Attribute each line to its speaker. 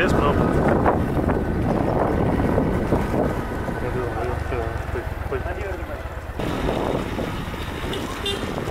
Speaker 1: fist pump. Quick, quick,